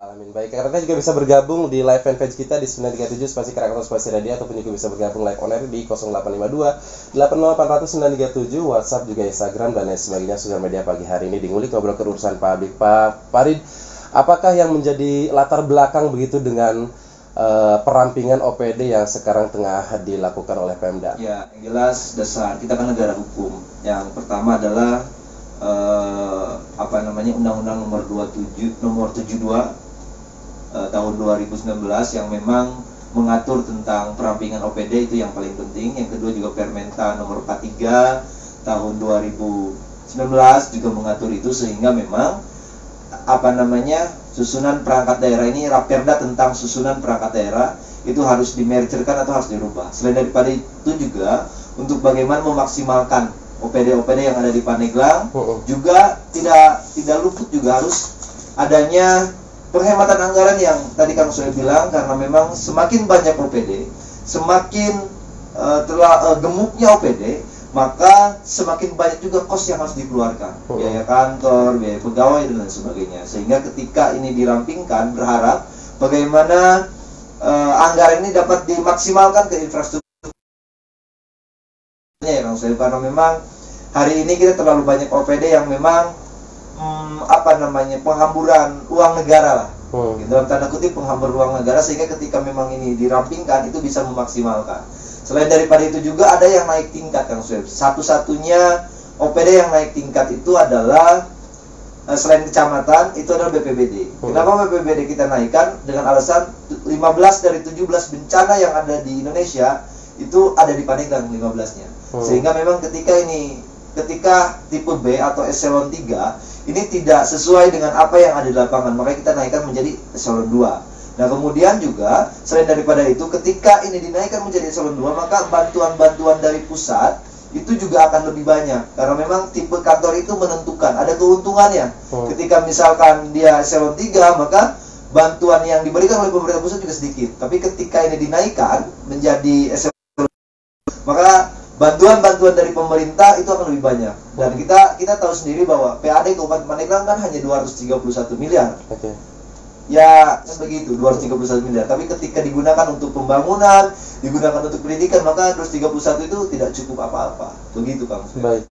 Alamin baik, karena juga bisa bergabung di live fanpage kita di 937 spasi Krakatau spasi radio ataupun juga bisa bergabung live on air di 0852 80800 937 WhatsApp juga Instagram dan lain sebagainya sosial media pagi hari ini di ngulik ngobrol kerurusan pabrik Pak Farid. Apakah yang menjadi latar belakang begitu dengan uh, perampingan OPD yang sekarang tengah dilakukan oleh Pemda? Ya, yang jelas dasar kita kan negara hukum. Yang pertama adalah uh, apa namanya Undang-Undang Nomor 27 Nomor 72 uh, tahun 2019 yang memang mengatur tentang perampingan OPD itu yang paling penting. Yang kedua juga Permenta nomor 43 tahun 2019 juga mengatur itu sehingga memang apa namanya susunan perangkat daerah ini Raperda tentang susunan perangkat daerah itu harus dimercerkan atau harus dirubah. Selain daripada itu juga untuk bagaimana memaksimalkan OPD-OPD yang ada di Paneglang juga tidak tidak luput juga harus adanya penghematan anggaran yang tadi kang sudah bilang karena memang semakin banyak OPD, semakin uh, telah uh, gemuknya OPD, maka semakin banyak juga kos yang harus dikeluarkan, oh. biaya kantor, biaya pegawai dan lain sebagainya. Sehingga ketika ini dirampingkan, berharap bagaimana uh, anggaran ini dapat dimaksimalkan ke infrastruktur. Ya, Kang karena memang hari ini kita terlalu banyak OPD yang memang hmm, apa namanya penghamburan uang negara lah hmm. dalam tanda kutip penghambur uang negara sehingga ketika memang ini dirampingkan itu bisa memaksimalkan selain daripada itu juga ada yang naik tingkat Kang Sweb satu-satunya OPD yang naik tingkat itu adalah eh, selain kecamatan itu adalah BPBD. Hmm. Kenapa BPBD kita naikkan dengan alasan 15 dari 17 bencana yang ada di Indonesia itu ada di Pandeglang 15-nya. Hmm. Sehingga memang ketika ini ketika tipe B atau eselon 3 ini tidak sesuai dengan apa yang ada di lapangan. Makanya kita naikkan menjadi eselon 2 nah kemudian juga selain daripada itu ketika ini dinaikkan menjadi eselon 2 maka bantuan-bantuan dari pusat itu juga akan lebih banyak. Karena memang tipe kantor itu menentukan ada keuntungannya. Hmm. ketika misalkan dia eselon 3 maka bantuan yang diberikan oleh pemerintah pusat juga sedikit. Tapi ketika ini dinaikkan menjadi eselon maka bantuan-bantuan dari pemerintah itu akan lebih banyak dan kita kita tahu sendiri bahwa PAD Kabupaten Pandeglang kan hanya 231 miliar. Okay. Ya begitu 231 miliar. Tapi ketika digunakan untuk pembangunan, digunakan untuk pendidikan, maka 231 itu tidak cukup apa-apa. Begitu Kang. Baik.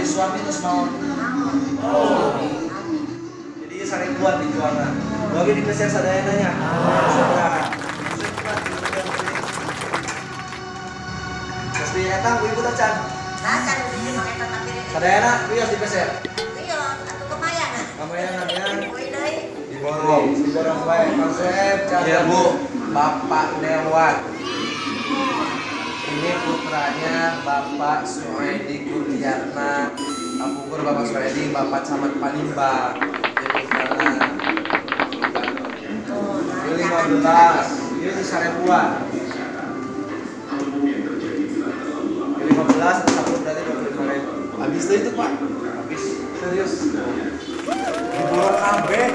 dari suami terus mau jadi saling kuat di juara bagi di kesian sadaya nanya. Terus di ibu di etang di kesian iya atau kemayan kemayan di borong. Baik konsep cara iya, bu. Bapak Dewan ini putranya Bapak Suredi Abu Kur Bapak Suredi, Bapak Camat Palembang. Yuli 15, Yuli buat Ini 15, satu berarti 25 ribu Habis itu itu Pak? Habis, serius? Diborong kabeh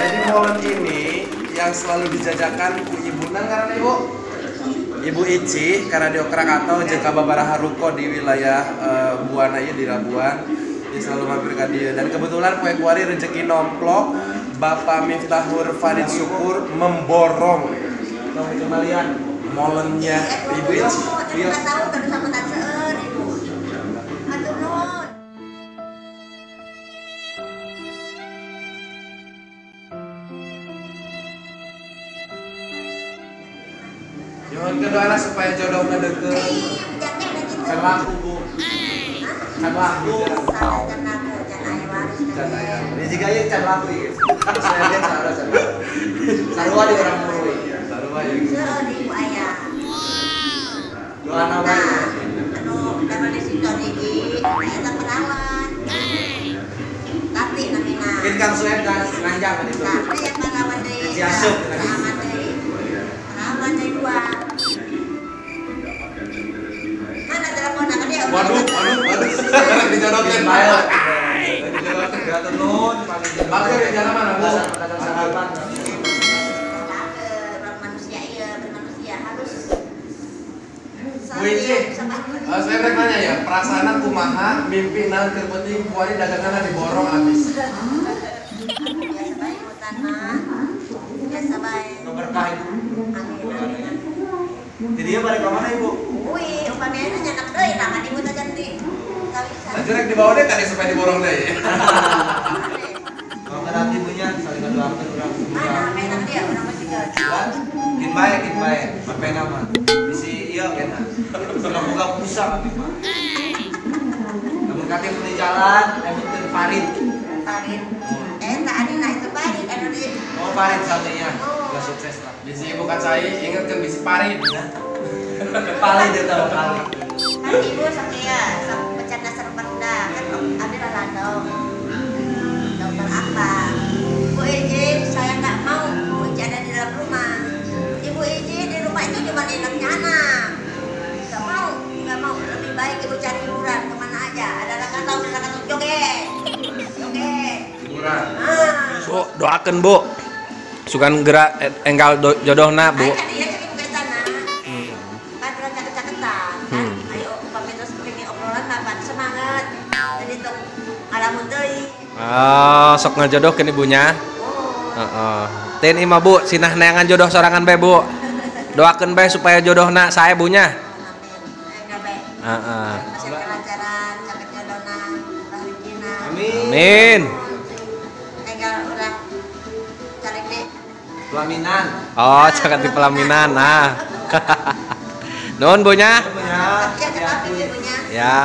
jadi molen ini yang selalu dijajakan ibu nang karena ibu? Wilayah uh, Buana ya di Labuan dia selalu mampir ke dia dan kebetulan kue kuari rezeki nomplok Bapak Miftahur Farid Syukur memborong kembalian molennya Ibu Ici. Iya. Kedoalah supaya jodohnya deket. jangan Kan laku bu. Kan laku. salah jangan aku aya. Ini juga ya can laku ya. Saya lihat can laku. Sarua di orang murui. Sarua ya. Sorry bu ayah Doa nama nah ya. anu dapat di situ lagi ayah tak perawan tapi namina Kang Suen kan nanjang kan itu. nah ayah perawan dari Si iya saya rek nanya ya, perasaan kumaha mimpi naon keur penting kuari daganganna diborong habis. biasa baik mau tanah biasa baik Berkah itu. amin amin Jadi dia balik ke mana ibu? Wih, umpamanya nyenak deui lah kan ibu teh ganti. Tapi Lanjut rek dibawa deh tadi supaya diborong deh. Kalau kan nanti ibunya saling ngedoakan orang Mana semua. menak dia orang masih gaul. Kin bae, kin bae. Apa nama? Bisi iya kena. Sudah buka pusat abi mah. Namun kate di jalan, emutin Farid. Farid. Eh, tak ada nah itu Farid anu di Oh Farid satunya. Gak sukses lah. Bisi bukan saya, ingat kan bisi parit. Paling dia tahu kali. kan ibu sakit ya, serem rendah kan ada lah ladong. Dokter apa? Ibu izin, saya nggak mau Uci ada di dalam rumah. Ibu izin di rumah itu cuma enaknya anak. Nggak mau, nggak mau. Lebih baik ibu cari hiburan ke mana aja. Ada anak tahu, ada anak joget, joget. Hiburan. Ah. Bu, doakan Bu. Sukan gerak eh, enggal do, jodohna Bu. Ayo Oh, sok ngajodohkeun ibunya. Oh. Heeh. Tin imah Bu, sinah neangan jodoh sorangan bae Bu. Doakeun bae supaya jodohna sae bunya. Heeh. Amin. Pelaminan. Oh, caket di pelaminan. Nah. Nuhun bunya. Ya, ibunya. Ya.